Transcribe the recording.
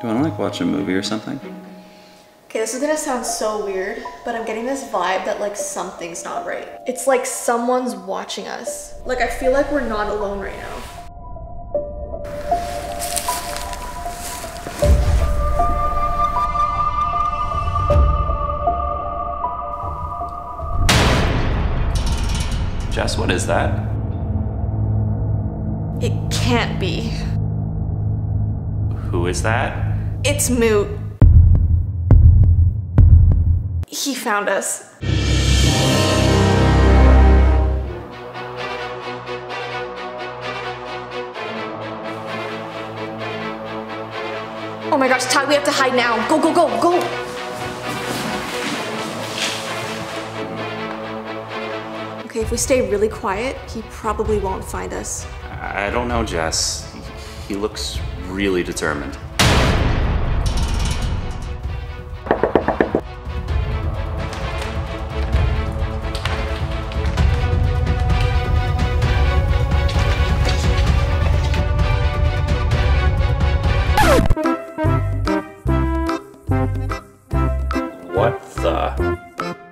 Do you want to like watch a movie or something? Okay, this is gonna sound so weird, but I'm getting this vibe that like something's not right. It's like someone's watching us. Like I feel like we're not alone right now. Jess, what is that? It can't be. Who is that? It's Moot. He found us. Oh my gosh, Ty, we have to hide now. Go, go, go, go! Okay, if we stay really quiet, he probably won't find us. I don't know, Jess. He looks really determined. What the?